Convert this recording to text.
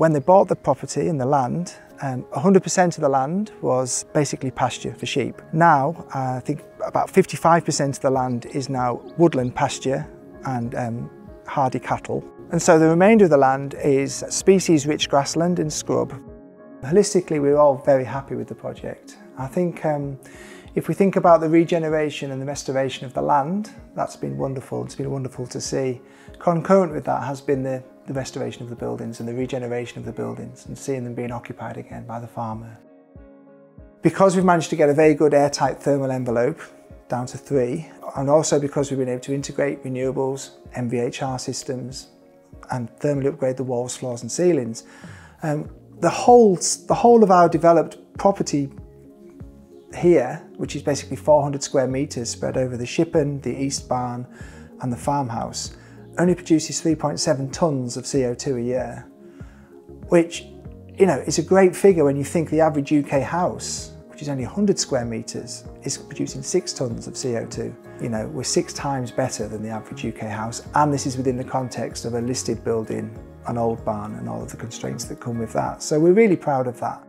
When they bought the property and the land, 100% um, of the land was basically pasture for sheep. Now, uh, I think about 55% of the land is now woodland pasture and um, hardy cattle. And so the remainder of the land is species-rich grassland and scrub. Holistically, we're all very happy with the project. I think um, if we think about the regeneration and the restoration of the land, that's been wonderful. It's been wonderful to see. Concurrent with that has been the, the restoration of the buildings and the regeneration of the buildings and seeing them being occupied again by the farmer. Because we've managed to get a very good airtight thermal envelope, down to three, and also because we've been able to integrate renewables, MVHR systems, and thermally upgrade the walls, floors and ceilings, um, the, whole, the whole of our developed property here, which is basically 400 square metres spread over the shippon, the east barn and the farmhouse, only produces 3.7 tonnes of CO2 a year, which, you know, is a great figure when you think the average UK house, which is only 100 square metres, is producing six tonnes of CO2. You know, we're six times better than the average UK house, and this is within the context of a listed building, an old barn, and all of the constraints that come with that. So we're really proud of that.